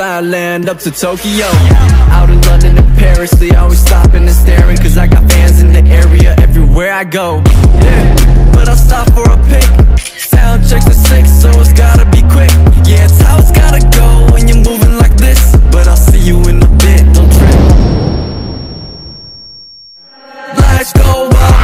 Thailand up to Tokyo. Out in London and Paris, they always stopping and staring Cause I got fans in the area everywhere I go. Yeah, but I'll stop for a pic. Sound checks are six, so it's gotta be quick. Yeah, it's how it's gotta go when you're moving like this. But I'll see you in a bit, don't trip. Lights go up.